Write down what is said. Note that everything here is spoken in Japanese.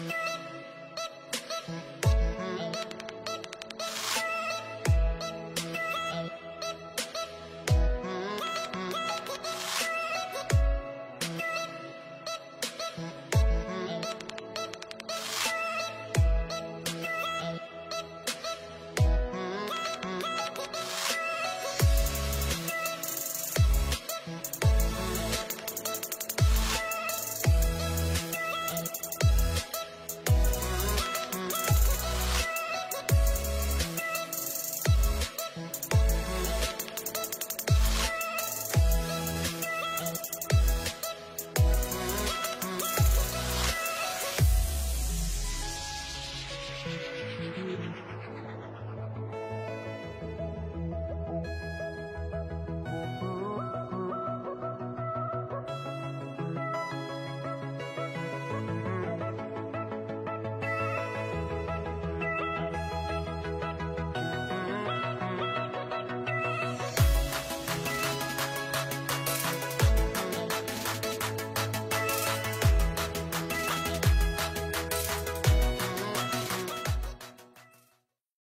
みて!